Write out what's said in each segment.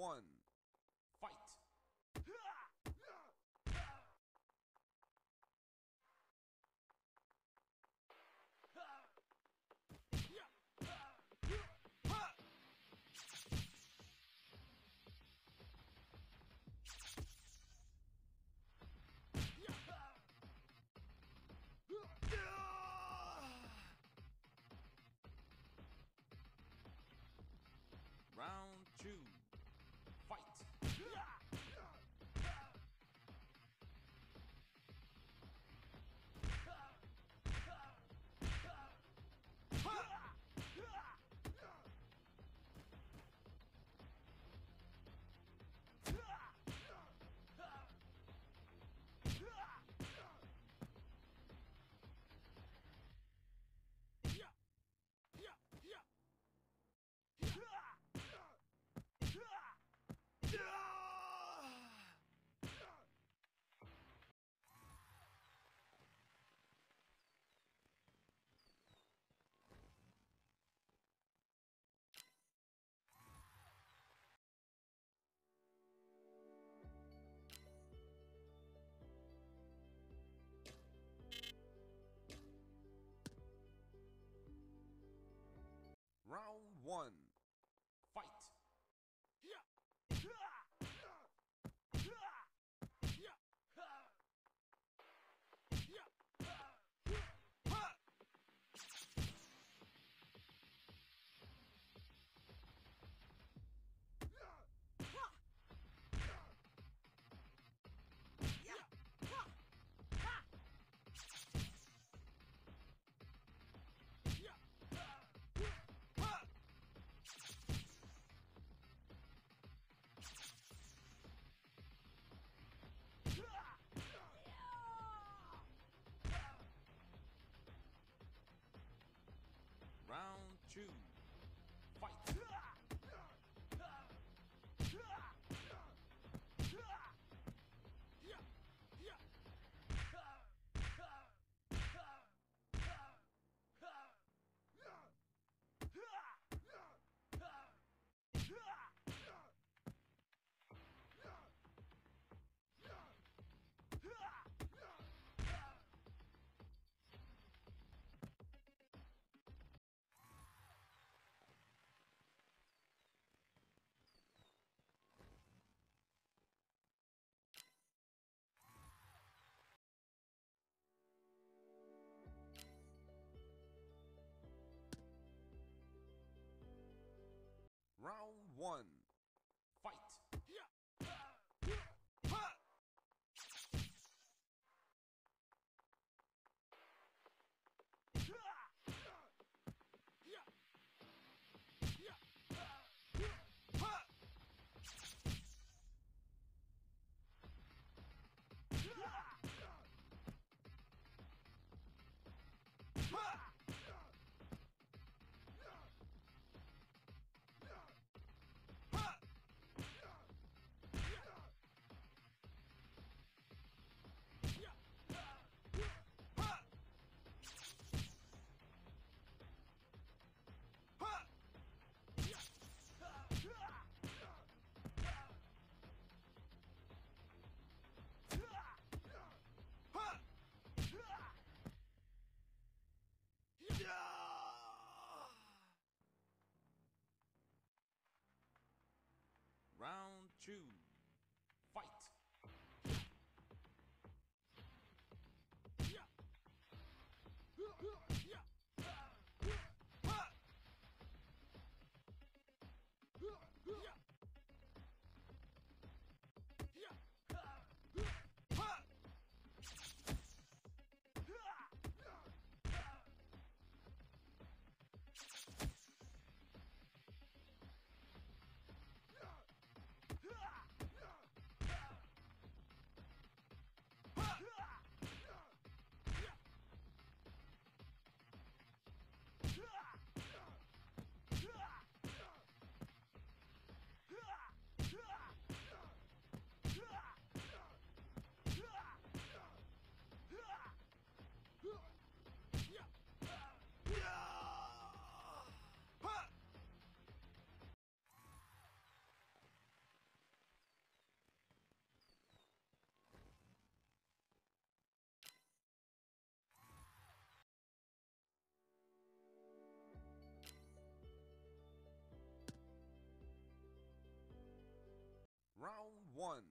one. One. One. Round one.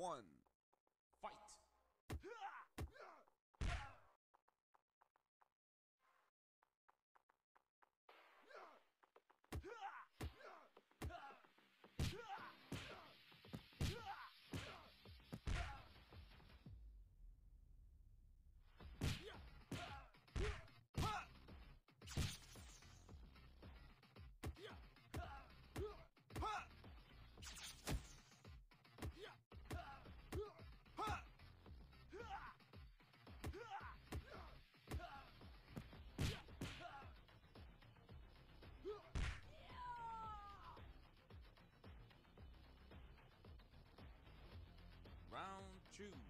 One. Round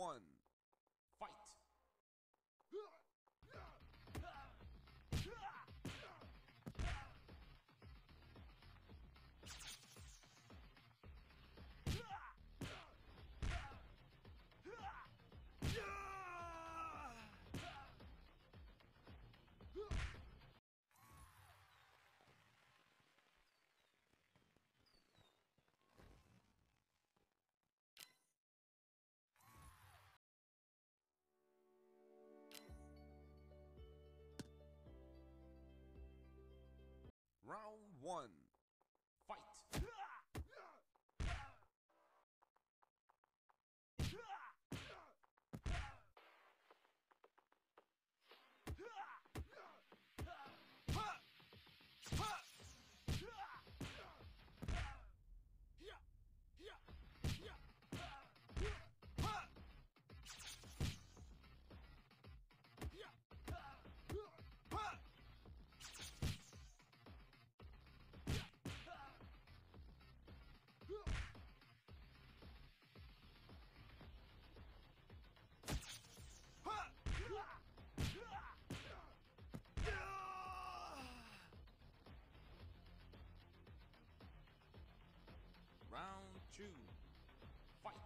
one. One. Two, fight.